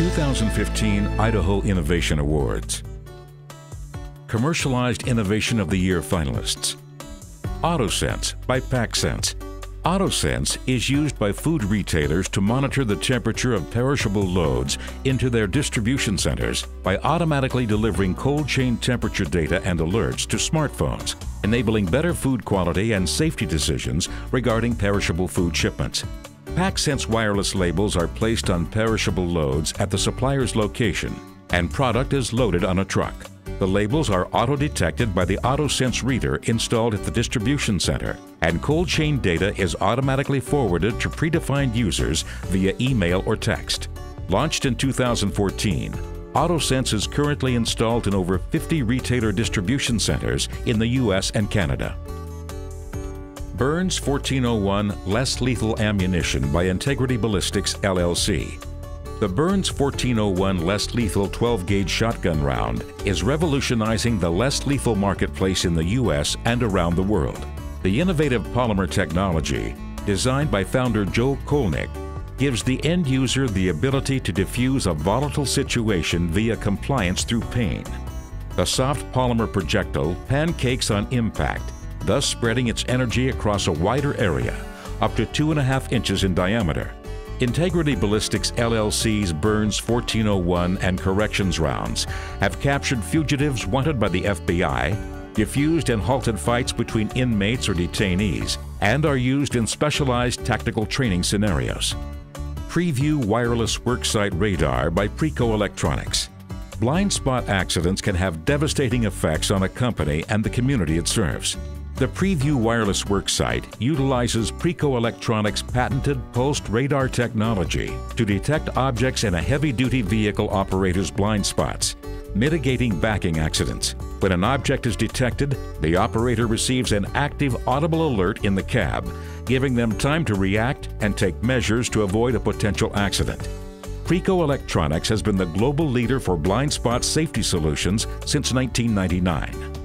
2015 Idaho Innovation Awards. Commercialized Innovation of the Year finalists. AutoSense by PakSense. AutoSense is used by food retailers to monitor the temperature of perishable loads into their distribution centers by automatically delivering cold chain temperature data and alerts to smartphones, enabling better food quality and safety decisions regarding perishable food shipments. PakSense wireless labels are placed on perishable loads at the supplier's location and product is loaded on a truck. The labels are auto-detected by the AutoSense reader installed at the distribution center, and cold chain data is automatically forwarded to predefined users via email or text. Launched in 2014, AutoSense is currently installed in over 50 retailer distribution centers in the U.S. and Canada. Burns 1401 Less Lethal Ammunition by Integrity Ballistics LLC. The Burns 1401 Less Lethal 12 gauge shotgun round is revolutionizing the less lethal marketplace in the U.S. and around the world. The innovative polymer technology, designed by founder Joe Kolnick, gives the end user the ability to diffuse a volatile situation via compliance through pain. The soft polymer projectile pancakes on impact thus spreading its energy across a wider area, up to two and a half inches in diameter. Integrity Ballistics LLC's Burns 1401 and corrections rounds have captured fugitives wanted by the FBI, diffused and halted fights between inmates or detainees, and are used in specialized tactical training scenarios. Preview Wireless Worksite Radar by Preco Electronics. Blind spot accidents can have devastating effects on a company and the community it serves. The Preview Wireless Worksite utilizes Preco Electronics' patented pulsed radar technology to detect objects in a heavy-duty vehicle operator's blind spots, mitigating backing accidents. When an object is detected, the operator receives an active audible alert in the cab, giving them time to react and take measures to avoid a potential accident. Preco Electronics has been the global leader for blind spot safety solutions since 1999.